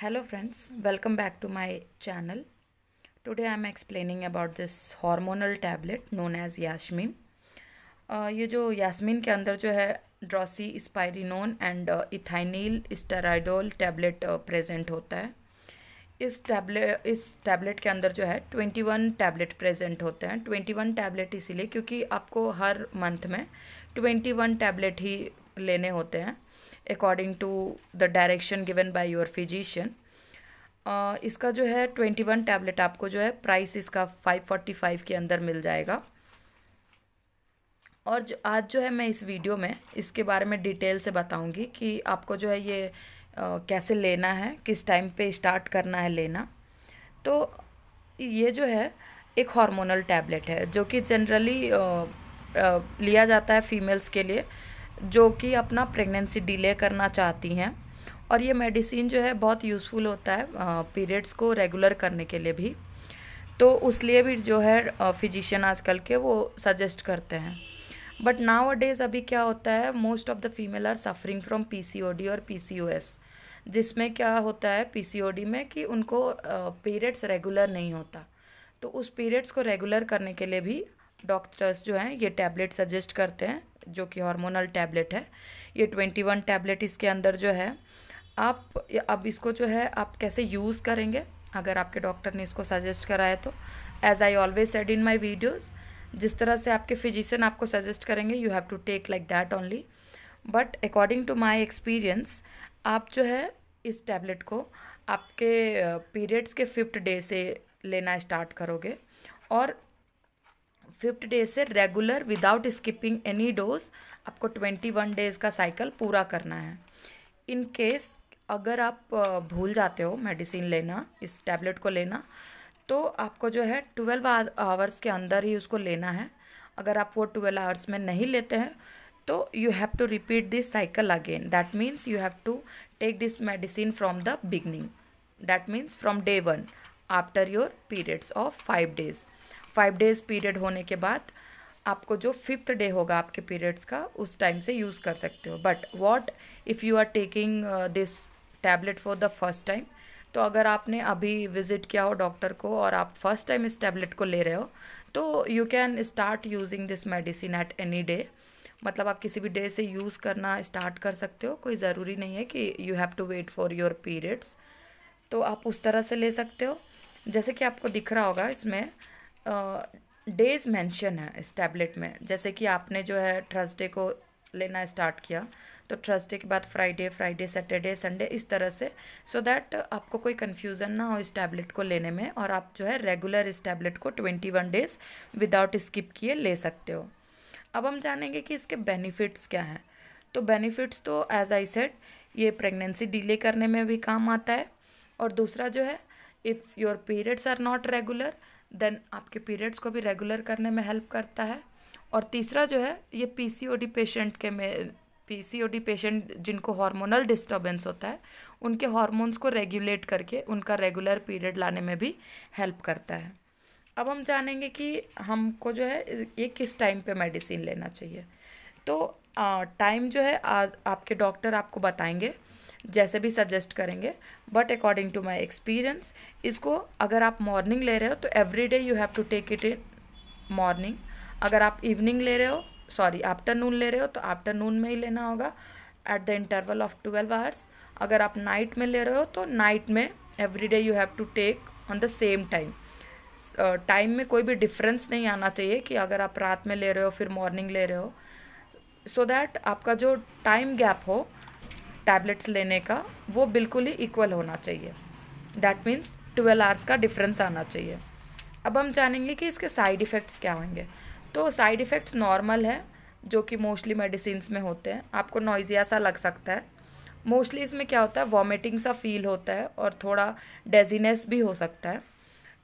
Hello friends, welcome back to my channel. Today am explaining about this hormonal tablet known as Yasmin uh, ये जो यास्मीन के अंदर जो है drospirenone and ethinyl estradiol tablet present होता है। इस टैबलेट इस टैबलेट के अंदर जो है ट्वेंटी वन टैबलेट प्रेजेंट होते हैं। ट्वेंटी वन टैबलेट इसीलिए क्योंकि आपको हर मंथ में ट्वेंटी वन टैबलेट ही लेने होते हैं। According to the direction given by your physician इसका जो है ट्वेंटी वन टैबलेट आपको जो है प्राइस इसका फाइव फोर्टी फाइव के अंदर मिल जाएगा। और जो आज जो है मैं इस वीडियो में इसके बारे में डिटेल से बताऊँगी कि आपको जो है ये आ, कैसे लेना है किस टाइम पे स्टार्ट करना है लेना। तो ये जो है एक हार्मोनल टैबलेट है जो कि जनरली लिया जाता है फीमेल्स के लिए। जो कि अपना प्रेगनेंसी डिले करना चाहती हैं। और ये मेडिसिन जो है बहुत यूज़फुल होता है पीरियड्स को रेगुलर करने के लिए भी। तो उस लिए भी जो है फिजिशियन आजकल के वो सजेस्ट करते हैं। बट नाउ डेज़ अभी क्या होता है most of the female are suffering from PCOD और पीसीओएस जिसमें क्या होता है पीसीओडी में कि उनको पीरियड्स रेगुलर नहीं होता। तो उस पीरियड्स को रेगुलर करने के लिए भी डॉक्टर्स जो हैं, ये टैबलेट सजेस्ट करते हैं। जो कि हार्मोनल टैबलेट है, ये ट्वेंटी वन टैबलेट इसके अंदर जो है, आप अब इसको जो है आप कैसे यूज़ करेंगे? अगर आपके डॉक्टर ने इसको सजेस्ट कराया तो। As I always said in my videos जिस तरह से आपके फिजिशियन आपको सजेस्ट करेंगे you have to take like that only but according to my experience आप जो है इस टैबलेट को आपके पीरियड्स के फिफ्थ डे से लेना स्टार्ट करोगे। और फिफ्थ डे से regular without skipping any dose आपको ट्वेंटी वन डेज़ का साइकिल पूरा करना है। इन केस अगर आप भूल जाते हो मेडिसिन लेना, इस टैबलेट को लेना तो आपको जो है ट्वेल्व आवर्स के अंदर ही उसको लेना है। अगर आप वो ट्वेल्व आवर्स में नहीं लेते हैं तो you have to repeat this cycle again that means you have to take this medicine from the beginning that means from day one after your periods of five days five days period होने के बाद आपको जो fifth day होगा आपके periods का, उस time से यूज़ कर सकते हो. But what if you are taking this tablet for the first time तो अगर आपने अभी विज़िट किया हो डॉक्टर को और आप फ़र्स्ट टाइम इस टैबलेट को ले रहे हो तो you can start using this medicine at any day मतलब आप किसी भी डे से यूज़ करना स्टार्ट कर सकते हो. कोई ज़रूरी नहीं है कि you have to wait for your periods तो आप उस तरह से ले सकते हो. जैसे कि आपको दिख रहा होगा इसमें डेज़ मेंशन है इस टैबलेट में। जैसे कि आपने जो है थर्सडे को लेना स्टार्ट किया तो थर्सडे के बाद फ्राइडे फ्राइडे सैटरडे संडे इस तरह से। सो so दैट आपको कोई कन्फ्यूज़न ना हो इस टैबलेट को लेने में और आप जो है रेगुलर इस टैबलेट को twenty one days without skip किए ले सकते हो। अब हम जानेंगे कि इसके बेनिफिट्स क्या हैं। तो बेनिफिट्स तो एज आई सेड ये प्रेगनेंसी डिले करने में भी काम आता है और दूसरा जो है if your periods are not regular then आपके पीरियड्स को भी रेगुलर करने में हेल्प करता है। और तीसरा जो है, ये पीसीओडी पेशेंट के में पीसीओडी पेशेंट जिनको हार्मोनल डिस्टर्बेंस होता है, उनके हार्मोन्स को रेगुलेट करके उनका रेगुलर पीरियड लाने में भी हेल्प करता है। अब हम जानेंगे कि हमको जो है, ये किस टाइम पे मेडिसिन लेना चाहिए। तो टाइम जो है, आज आपके डॉक्टर आपको बताएँगे जैसे भी सजेस्ट करेंगे but according to my experience इसको अगर आप मॉर्निंग ले रहे हो तो every day you have to take it in morning अगर आप इवनिंग ले रहे हो सॉरी आफ्टरनून ले रहे हो तो आफ्टरनून में ही लेना होगा at the interval of twelve hours अगर आप नाइट में ले रहे हो तो नाइट में every day you have to take on the same time time में कोई भी डिफरेंस नहीं आना चाहिए कि अगर आप रात में ले रहे हो, फिर मॉर्निंग ले रहे हो. सो so दैट आपका जो टाइम गैप हो टैबलेट्स लेने का, वो बिल्कुल ही इक्वल होना चाहिए। डैट मीन्स ट्वेल्व आवर्स का डिफरेंस आना चाहिए। अब हम जानेंगे कि इसके साइड इफ़ेक्ट्स क्या होंगे। तो साइड इफ़ेक्ट्स नॉर्मल है, जो कि मोस्टली मेडिसिन में होते हैं। आपको नॉइजिया सा लग सकता है। मोस्टली इसमें क्या होता है वॉमिटिंग सा फील होता है और थोड़ा डेजीनेस भी हो सकता है।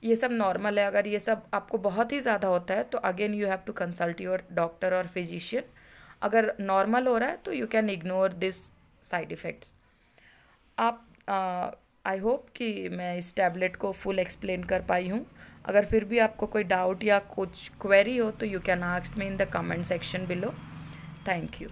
ये सब नॉर्मल है। अगर ये सब आपको बहुत ही ज़्यादा होता है तो again you have to consult your doctor और फिजिशियन अगर नॉर्मल हो रहा है तो you can ignore this side effects आप आई होप कि मैं इस टैबलेट को फुल एक्सप्लेन कर पाई हूँ। अगर फिर भी आपको कोई डाउट या कुछ क्वेरी हो तो you can ask me in the comment section below thank you